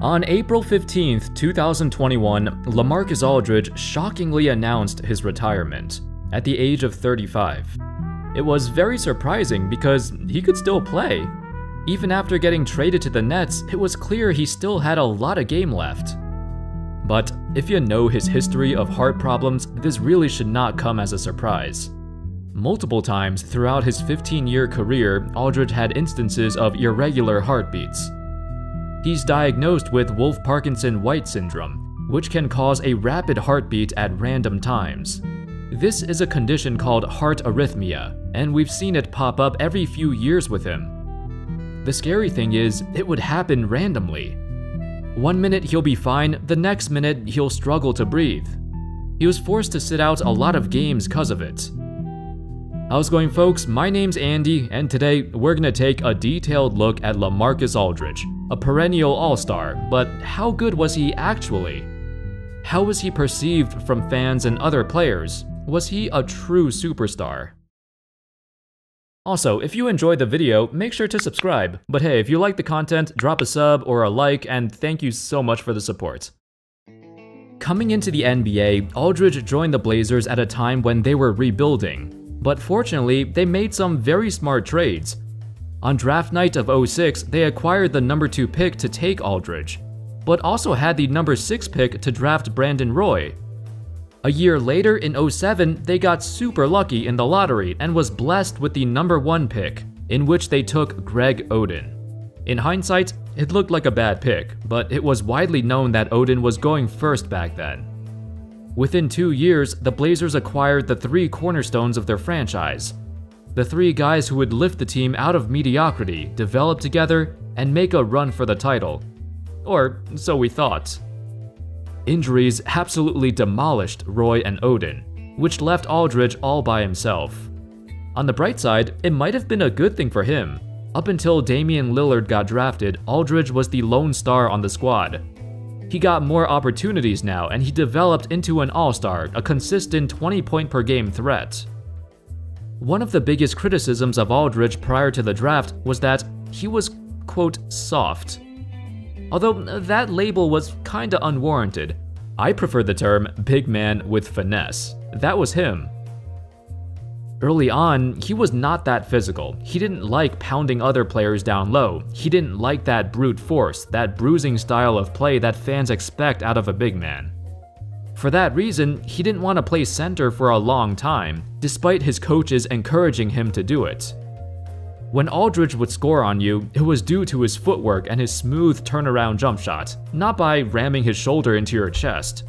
On April 15, 2021, LaMarcus Aldridge shockingly announced his retirement at the age of 35. It was very surprising because he could still play. Even after getting traded to the Nets, it was clear he still had a lot of game left. But if you know his history of heart problems, this really should not come as a surprise. Multiple times throughout his 15-year career, Aldridge had instances of irregular heartbeats. He's diagnosed with Wolff-Parkinson-White syndrome, which can cause a rapid heartbeat at random times. This is a condition called heart arrhythmia, and we've seen it pop up every few years with him. The scary thing is, it would happen randomly. One minute he'll be fine, the next minute he'll struggle to breathe. He was forced to sit out a lot of games because of it. How's it going folks? My name's Andy, and today we're gonna take a detailed look at LaMarcus Aldridge, a perennial all-star, but how good was he actually? How was he perceived from fans and other players? Was he a true superstar? Also, if you enjoyed the video, make sure to subscribe. But hey, if you like the content, drop a sub or a like, and thank you so much for the support. Coming into the NBA, Aldridge joined the Blazers at a time when they were rebuilding, but fortunately, they made some very smart trades. On draft night of 06, they acquired the number 2 pick to take Aldridge, but also had the number 6 pick to draft Brandon Roy. A year later, in 07, they got super lucky in the lottery and was blessed with the number 1 pick, in which they took Greg Oden. In hindsight, it looked like a bad pick, but it was widely known that Oden was going first back then. Within two years, the Blazers acquired the three cornerstones of their franchise. The three guys who would lift the team out of mediocrity, develop together, and make a run for the title. Or so we thought. Injuries absolutely demolished Roy and Oden, which left Aldridge all by himself. On the bright side, it might have been a good thing for him. Up until Damian Lillard got drafted, Aldridge was the lone star on the squad, he got more opportunities now, and he developed into an all-star, a consistent 20 point per game threat. One of the biggest criticisms of Aldridge prior to the draft was that he was, quote, soft. Although that label was kinda unwarranted, I prefer the term big man with finesse. That was him. Early on, he was not that physical. He didn't like pounding other players down low. He didn't like that brute force, that bruising style of play that fans expect out of a big man. For that reason, he didn't want to play center for a long time, despite his coaches encouraging him to do it. When Aldridge would score on you, it was due to his footwork and his smooth turnaround jump shot, not by ramming his shoulder into your chest.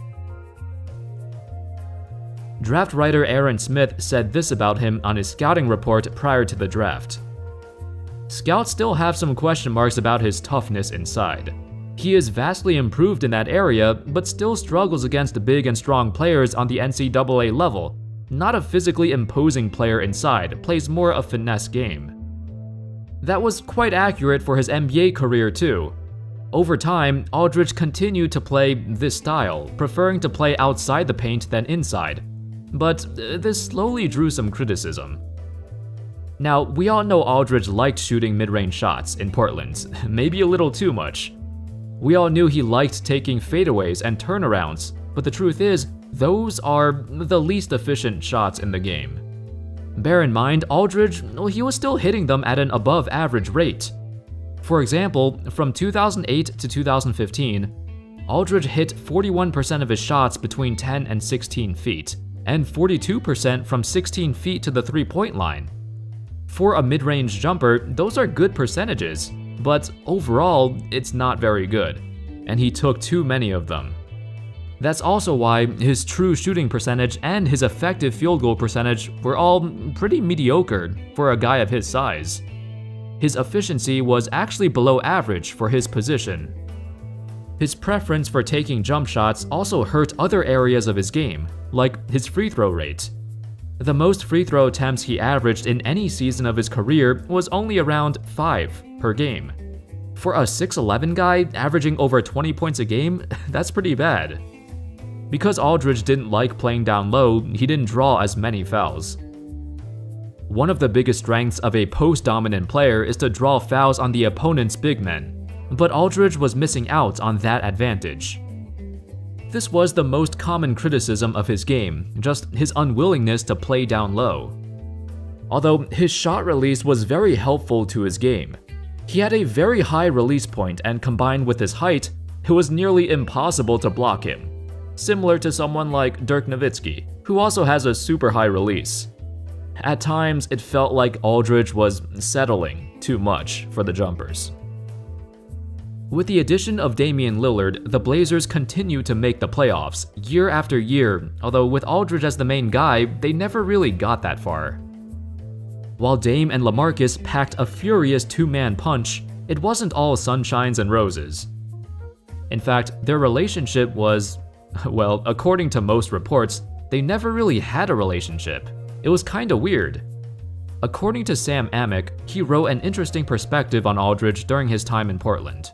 Draft writer Aran Smith said this about him on his scouting report prior to the draft. Scouts still have some question marks about his toughness inside. He is vastly improved in that area, but still struggles against big and strong players on the NCAA level. Not a physically imposing player inside, plays more a finesse game. That was quite accurate for his NBA career too. Over time, Aldridge continued to play this style, preferring to play outside the paint than inside, but uh, this slowly drew some criticism. Now, we all know Aldridge liked shooting mid-range shots in Portland, maybe a little too much. We all knew he liked taking fadeaways and turnarounds, but the truth is, those are the least efficient shots in the game. Bear in mind, Aldridge, well, he was still hitting them at an above average rate. For example, from 2008 to 2015, Aldridge hit 41% of his shots between 10 and 16 feet, and 42% from 16 feet to the three-point line. For a mid-range jumper, those are good percentages, but overall, it's not very good, and he took too many of them. That's also why his true shooting percentage and his effective field goal percentage were all pretty mediocre for a guy of his size. His efficiency was actually below average for his position. His preference for taking jump shots also hurt other areas of his game, like his free throw rate. The most free throw attempts he averaged in any season of his career was only around 5 per game. For a 6'11 guy averaging over 20 points a game, that's pretty bad. Because Aldridge didn't like playing down low, he didn't draw as many fouls. One of the biggest strengths of a post-dominant player is to draw fouls on the opponent's big men. but Aldridge was missing out on that advantage. This was the most common criticism of his game, just his unwillingness to play down low. Although his shot release was very helpful to his game, he had a very high release point and combined with his height, it was nearly impossible to block him, similar to someone like Dirk Nowitzki, who also has a super high release. At times, it felt like Aldridge was settling too much for the jumpers. With the addition of Damian Lillard, the Blazers continue to make the playoffs year after year, although with Aldridge as the main guy, they never really got that far. While Dame and LaMarcus packed a furious two-man punch, it wasn't all sunshines and roses. In fact, their relationship was, well, according to most reports, they never really had a relationship. It was kinda weird. According to Sam Amick, he wrote an interesting perspective on Aldridge during his time in Portland.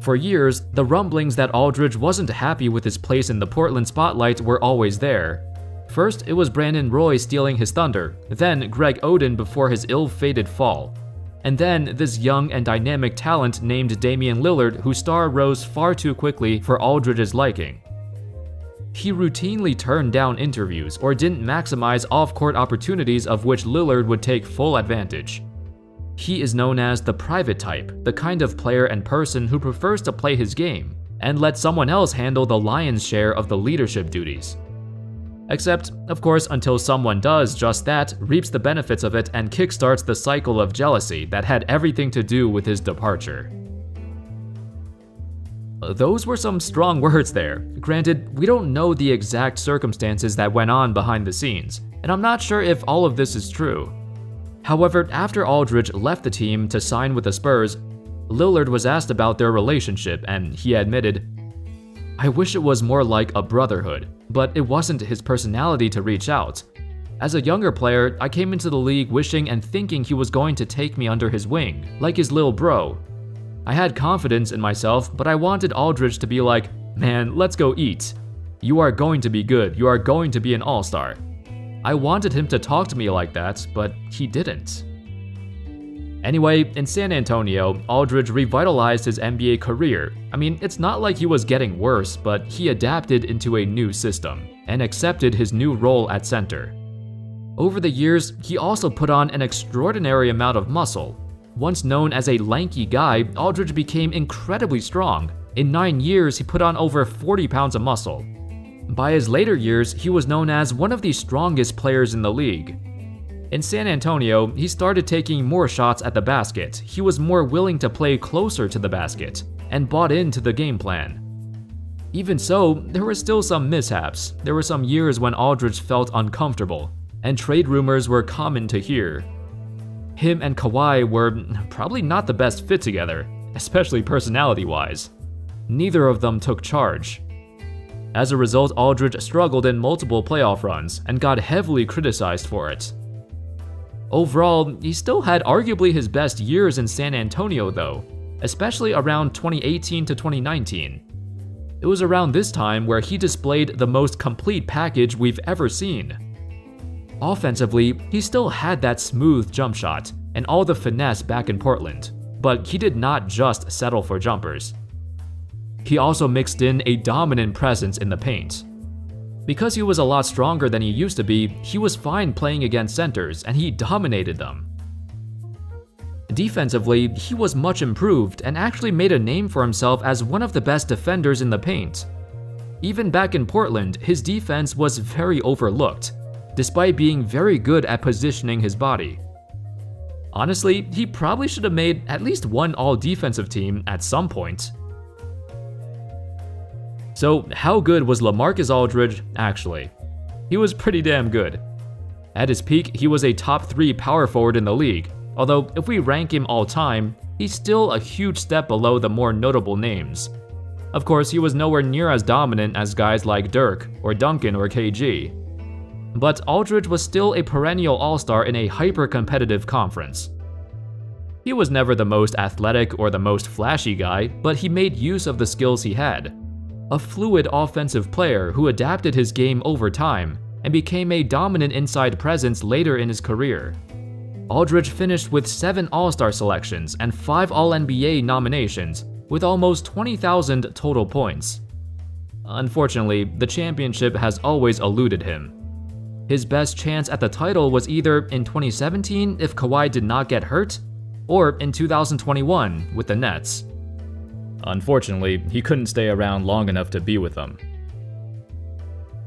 For years, the rumblings that Aldridge wasn't happy with his place in the Portland spotlight were always there. First, it was Brandon Roy stealing his thunder, then Greg Oden before his ill-fated fall. And then this young and dynamic talent named Damian Lillard whose star rose far too quickly for Aldridge's liking. He routinely turned down interviews or didn't maximize off-court opportunities of which Lillard would take full advantage. He is known as the private type, the kind of player and person who prefers to play his game and let someone else handle the lion's share of the leadership duties. Except, of course, until someone does just that, reaps the benefits of it, and kickstarts the cycle of jealousy that had everything to do with his departure. Those were some strong words there. Granted, we don't know the exact circumstances that went on behind the scenes, and I'm not sure if all of this is true. However, after Aldridge left the team to sign with the Spurs, Lillard was asked about their relationship and he admitted, I wish it was more like a brotherhood, but it wasn't his personality to reach out. As a younger player, I came into the league wishing and thinking he was going to take me under his wing, like his little bro. I had confidence in myself, but I wanted Aldridge to be like, man, let's go eat. You are going to be good, you are going to be an all-star. I wanted him to talk to me like that, but he didn't. Anyway, in San Antonio, Aldridge revitalized his NBA career. I mean, it's not like he was getting worse, but he adapted into a new system and accepted his new role at center. Over the years, he also put on an extraordinary amount of muscle. Once known as a lanky guy, Aldridge became incredibly strong. In 9 years, he put on over 40 pounds of muscle. By his later years, he was known as one of the strongest players in the league. In San Antonio, he started taking more shots at the basket, he was more willing to play closer to the basket, and bought into the game plan. Even so, there were still some mishaps. There were some years when Aldridge felt uncomfortable, and trade rumors were common to hear. Him and Kawhi were probably not the best fit together, especially personality-wise. Neither of them took charge, as a result, Aldridge struggled in multiple playoff runs and got heavily criticized for it. Overall, he still had arguably his best years in San Antonio though, especially around 2018 to 2019. It was around this time where he displayed the most complete package we've ever seen. Offensively, he still had that smooth jump shot and all the finesse back in Portland, but he did not just settle for jumpers. He also mixed in a dominant presence in the paint. Because he was a lot stronger than he used to be, he was fine playing against centers and he dominated them. Defensively, he was much improved and actually made a name for himself as one of the best defenders in the paint. Even back in Portland, his defense was very overlooked, despite being very good at positioning his body. Honestly, he probably should have made at least one all-defensive team at some point. So how good was LaMarcus Aldridge actually? He was pretty damn good. At his peak, he was a top 3 power forward in the league, although if we rank him all time, he's still a huge step below the more notable names. Of course, he was nowhere near as dominant as guys like Dirk, or Duncan, or KG. But Aldridge was still a perennial all-star in a hyper-competitive conference. He was never the most athletic or the most flashy guy, but he made use of the skills he had a fluid offensive player who adapted his game over time and became a dominant inside presence later in his career. Aldridge finished with 7 All-Star selections and 5 All-NBA nominations, with almost 20,000 total points. Unfortunately, the championship has always eluded him. His best chance at the title was either in 2017 if Kawhi did not get hurt, or in 2021 with the Nets. Unfortunately, he couldn't stay around long enough to be with them.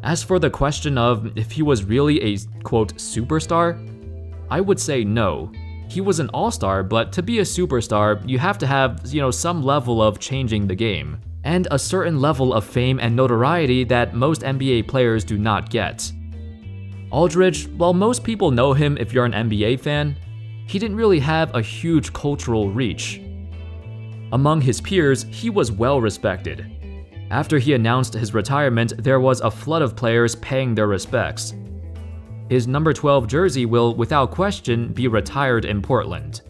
As for the question of if he was really a quote superstar, I would say no. He was an all-star, but to be a superstar, you have to have, you know, some level of changing the game, and a certain level of fame and notoriety that most NBA players do not get. Aldridge, while most people know him if you're an NBA fan, he didn't really have a huge cultural reach. Among his peers, he was well respected. After he announced his retirement, there was a flood of players paying their respects. His number 12 jersey will, without question, be retired in Portland.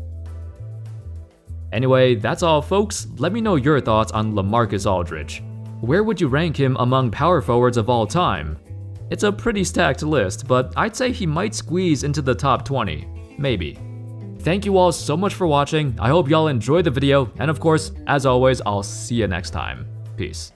Anyway, that's all folks. Let me know your thoughts on LaMarcus Aldridge. Where would you rank him among power forwards of all time? It's a pretty stacked list, but I'd say he might squeeze into the top 20. Maybe. Thank you all so much for watching, I hope y'all enjoyed the video, and of course, as always, I'll see you next time. Peace.